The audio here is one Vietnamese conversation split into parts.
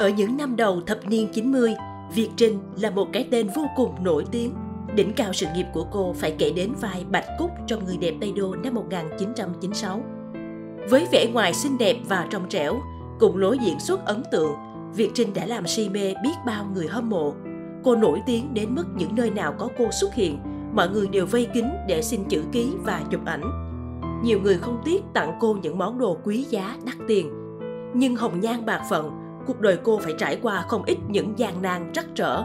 Ở những năm đầu thập niên 90, Việt Trinh là một cái tên vô cùng nổi tiếng. Đỉnh cao sự nghiệp của cô phải kể đến vai Bạch Cúc trong Người đẹp Tây Đô năm 1996. Với vẻ ngoài xinh đẹp và trong trẻo, cùng lối diễn xuất ấn tượng, Việt Trinh đã làm si mê biết bao người hâm mộ. Cô nổi tiếng đến mức những nơi nào có cô xuất hiện, mọi người đều vây kín để xin chữ ký và chụp ảnh. Nhiều người không tiếc tặng cô những món đồ quý giá đắt tiền. Nhưng hồng nhan bạc phận, cuộc đời cô phải trải qua không ít những gian nan trắc trở.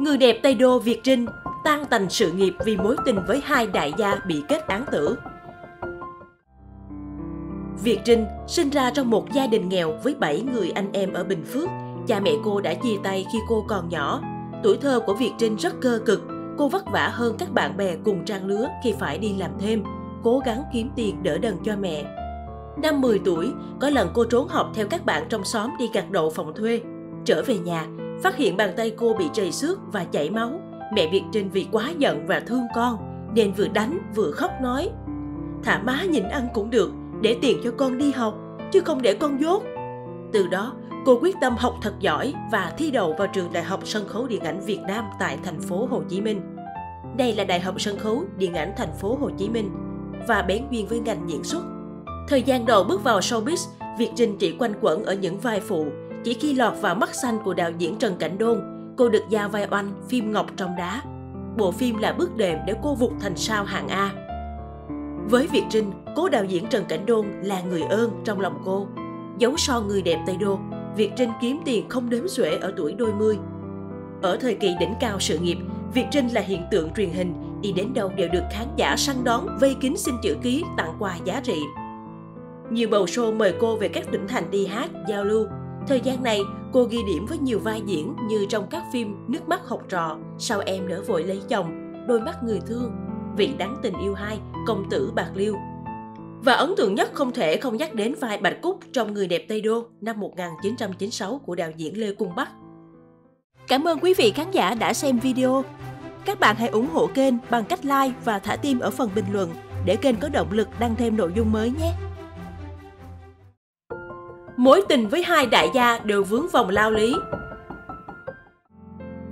Người đẹp Tây Đô Việt Trinh tan tành sự nghiệp vì mối tình với hai đại gia bị kết án tử. Việt Trinh sinh ra trong một gia đình nghèo với 7 người anh em ở Bình Phước. Cha mẹ cô đã chia tay khi cô còn nhỏ. Tuổi thơ của Việt Trinh rất cơ cực, cô vất vả hơn các bạn bè cùng trang lứa khi phải đi làm thêm, cố gắng kiếm tiền đỡ đần cho mẹ. Năm 10 tuổi, có lần cô trốn học theo các bạn trong xóm đi gặt đậu phòng thuê. Trở về nhà, phát hiện bàn tay cô bị trầy xước và chảy máu. Mẹ Việt Trinh vì quá giận và thương con, nên vừa đánh vừa khóc nói Thả má nhìn ăn cũng được, để tiền cho con đi học, chứ không để con dốt. Từ đó, cô quyết tâm học thật giỏi và thi đậu vào trường Đại học Sân khấu Điện ảnh Việt Nam tại thành phố Hồ Chí Minh. Đây là Đại học Sân khấu Điện ảnh thành phố Hồ Chí Minh và bén duyên với ngành diễn xuất. Thời gian đầu bước vào showbiz, Việt Trinh chỉ quanh quẩn ở những vai phụ. Chỉ khi lọt vào mắt xanh của đạo diễn Trần Cảnh Đôn, cô được giao vai oanh phim Ngọc trong đá. Bộ phim là bước đệm để cô vụt thành sao hạng A. Với Việt Trinh, cố đạo diễn Trần Cảnh Đôn là người ơn trong lòng cô. Giấu so người đẹp Tây Đô, Việt Trinh kiếm tiền không đếm xuể ở tuổi đôi mươi. Ở thời kỳ đỉnh cao sự nghiệp, Việt Trinh là hiện tượng truyền hình, đi đến đâu đều được khán giả săn đón, vây kín xin chữ ký, tặng quà giá trị. Nhiều bầu show mời cô về các tỉnh thành đi hát, giao lưu. Thời gian này, cô ghi điểm với nhiều vai diễn như trong các phim Nước mắt học trò, Sao em nỡ vội lấy chồng, Đôi mắt người thương, Vị đáng tình yêu hai, Công tử Bạc Liêu. Và ấn tượng nhất không thể không nhắc đến vai Bạch Cúc trong Người đẹp Tây Đô năm 1996 của đạo diễn Lê Cung Bắc. Cảm ơn quý vị khán giả đã xem video. Các bạn hãy ủng hộ kênh bằng cách like và thả tim ở phần bình luận để kênh có động lực đăng thêm nội dung mới nhé. Mối tình với hai đại gia đều vướng vòng lao lý.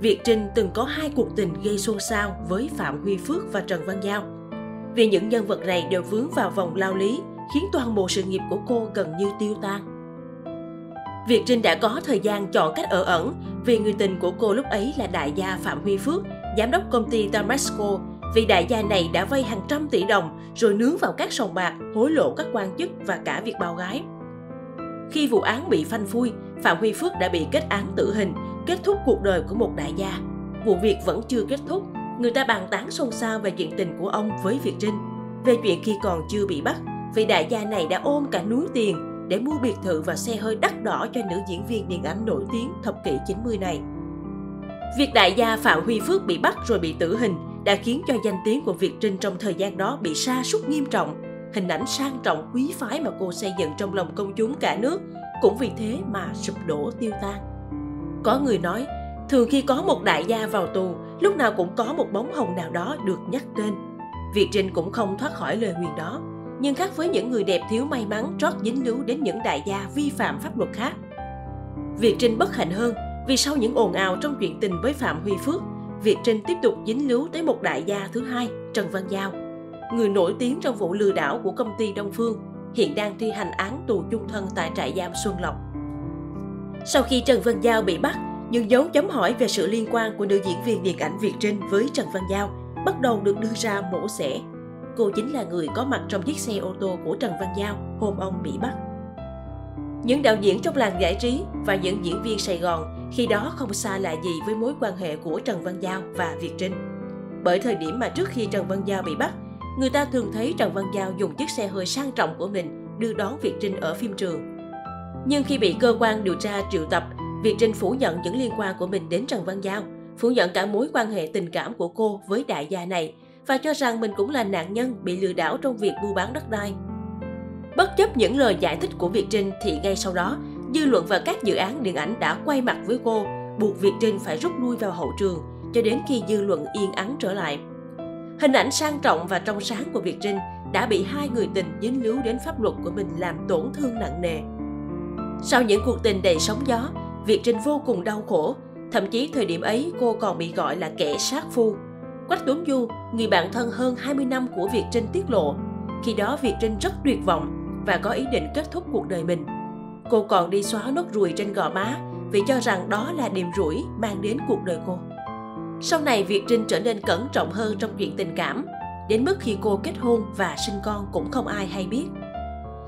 Việt Trinh từng có hai cuộc tình gây xôn xao với Phạm Huy Phước và Trần Văn Giao. Vì những nhân vật này đều vướng vào vòng lao lý, khiến toàn bộ sự nghiệp của cô gần như tiêu tan. Việt Trinh đã có thời gian chọn cách ở ẩn vì người tình của cô lúc ấy là đại gia Phạm Huy Phước, giám đốc công ty Damasco. Vì đại gia này đã vay hàng trăm tỷ đồng rồi nướng vào các sòng bạc, hối lộ các quan chức và cả việc bao gái. Khi vụ án bị phanh phui, Phạm Huy Phước đã bị kết án tử hình, kết thúc cuộc đời của một đại gia. Vụ việc vẫn chưa kết thúc, người ta bàn tán xôn xao về chuyện tình của ông với Việt Trinh. Về chuyện khi còn chưa bị bắt, vị đại gia này đã ôm cả núi tiền để mua biệt thự và xe hơi đắt đỏ cho nữ diễn viên điện ảnh nổi tiếng thập kỷ 90 này. Việc đại gia Phạm Huy Phước bị bắt rồi bị tử hình đã khiến cho danh tiếng của Việt Trinh trong thời gian đó bị sa sút nghiêm trọng. Hình ảnh sang trọng quý phái mà cô xây dựng trong lòng công chúng cả nước cũng vì thế mà sụp đổ tiêu tan. Có người nói, thường khi có một đại gia vào tù, lúc nào cũng có một bóng hồng nào đó được nhắc tên. Việt Trinh cũng không thoát khỏi lời nguyền đó, nhưng khác với những người đẹp thiếu may mắn trót dính líu đến những đại gia vi phạm pháp luật khác. Việt Trinh bất hạnh hơn vì sau những ồn ào trong chuyện tình với Phạm Huy Phước, Việt Trinh tiếp tục dính líu tới một đại gia thứ hai, Trần Văn Giao, người nổi tiếng trong vụ lừa đảo của công ty Đông Phương, hiện đang thi hành án tù chung thân tại trại giam Xuân Lộc. Sau khi Trần Văn Giao bị bắt, những dấu chấm hỏi về sự liên quan của nữ diễn viên điện ảnh Việt Trinh với Trần Văn Giao bắt đầu được đưa ra mổ xẻ. Cô chính là người có mặt trong chiếc xe ô tô của Trần Văn Giao hôm ông bị bắt. Những đạo diễn trong làng giải trí và những diễn viên Sài Gòn khi đó không xa lạ gì với mối quan hệ của Trần Văn Giao và Việt Trinh. Bởi thời điểm mà trước khi Trần Văn Giao bị bắt, người ta thường thấy Trần Văn Giao dùng chiếc xe hơi sang trọng của mình đưa đón Việt Trinh ở phim trường. Nhưng khi bị cơ quan điều tra triệu tập, Việt Trinh phủ nhận những liên quan của mình đến Trần Văn Giao, phủ nhận cả mối quan hệ tình cảm của cô với đại gia này và cho rằng mình cũng là nạn nhân bị lừa đảo trong việc mua bán đất đai. Bất chấp những lời giải thích của Việt Trinh thì ngay sau đó, dư luận và các dự án điện ảnh đã quay mặt với cô, buộc Việt Trinh phải rút lui vào hậu trường cho đến khi dư luận yên ắng trở lại. Hình ảnh sang trọng và trong sáng của Việt Trinh đã bị hai người tình dính líu đến pháp luật của mình làm tổn thương nặng nề. Sau những cuộc tình đầy sóng gió, Việt Trinh vô cùng đau khổ. Thậm chí thời điểm ấy cô còn bị gọi là kẻ sát phu. Quách Tuấn Du, người bạn thân hơn 20 năm của Việt Trinh tiết lộ, khi đó Việt Trinh rất tuyệt vọng và có ý định kết thúc cuộc đời mình. Cô còn đi xóa nốt ruồi trên gò má vì cho rằng đó là niềm rủi mang đến cuộc đời cô. Sau này Việt Trinh trở nên cẩn trọng hơn trong chuyện tình cảm, đến mức khi cô kết hôn và sinh con cũng không ai hay biết.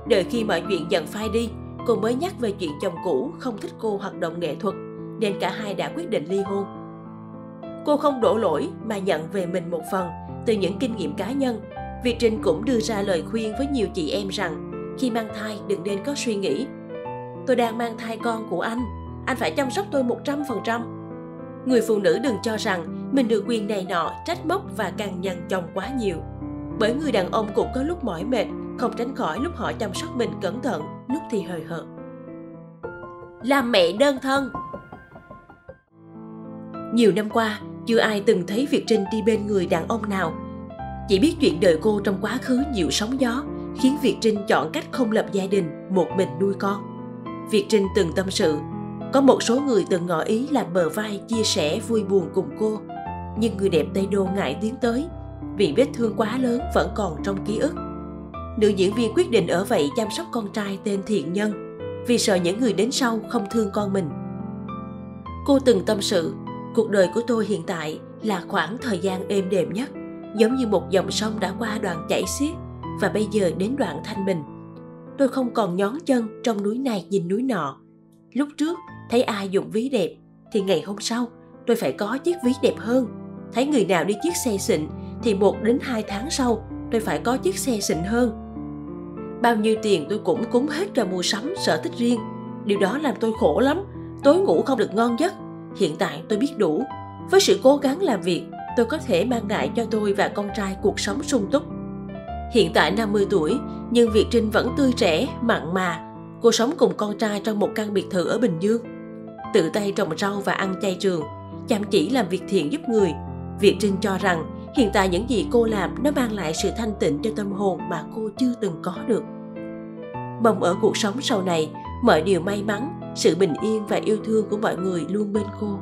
Đợi khi mọi chuyện dần phai đi, cô mới nhắc về chuyện chồng cũ không thích cô hoạt động nghệ thuật, nên cả hai đã quyết định ly hôn. Cô không đổ lỗi mà nhận về mình một phần từ những kinh nghiệm cá nhân. Việt Trinh cũng đưa ra lời khuyên với nhiều chị em rằng khi mang thai đừng nên có suy nghĩ tôi đang mang thai con của anh anh phải chăm sóc tôi 100%. Người phụ nữ đừng cho rằng mình được quyền này nọ, trách móc và càng nhằn chồng quá nhiều. Bởi người đàn ông cũng có lúc mỏi mệt, không tránh khỏi lúc họ chăm sóc mình cẩn thận, lúc thì hời hợt. Làm mẹ đơn thân Nhiều năm qua, chưa ai từng thấy Việt Trinh đi bên người đàn ông nào. Chỉ biết chuyện đời cô trong quá khứ nhiều sóng gió, khiến Việt Trinh chọn cách không lập gia đình, một mình nuôi con. Việt Trinh từng tâm sự, có một số người từng ngỏ ý làm bờ vai chia sẻ vui buồn cùng cô, nhưng người đẹp Tây Đô ngại tiến tới vì vết thương quá lớn vẫn còn trong ký ức. Nữ diễn viên quyết định ở vậy chăm sóc con trai tên Thiện Nhân vì sợ những người đến sau không thương con mình. Cô từng tâm sự, cuộc đời của tôi hiện tại là khoảng thời gian êm đềm nhất, giống như một dòng sông đã qua đoạn chảy xiết và bây giờ đến đoạn thanh bình. Tôi không còn nhón chân trong núi này nhìn núi nọ. Lúc trước thấy ai dùng ví đẹp thì ngày hôm sau tôi phải có chiếc ví đẹp hơn. Thấy người nào đi chiếc xe xịn thì một đến hai tháng sau tôi phải có chiếc xe xịn hơn. Bao nhiêu tiền tôi cũng cúng hết ra mua sắm sở thích riêng. Điều đó làm tôi khổ lắm tối ngủ không được ngon giấc. Hiện tại tôi biết đủ. Với sự cố gắng làm việc tôi có thể mang lại cho tôi và con trai cuộc sống sung túc. Hiện tại 50 tuổi nhưng Việt Trinh vẫn tươi trẻ, mặn mà. Cô sống cùng con trai trong một căn biệt thự ở Bình Dương tự tay trồng rau và ăn chay trường, chăm chỉ làm việc thiện giúp người. Việt Trinh cho rằng hiện tại những gì cô làm nó mang lại sự thanh tịnh cho tâm hồn mà cô chưa từng có được. Mong ở cuộc sống sau này, mọi điều may mắn, sự bình yên và yêu thương của mọi người luôn bên cô.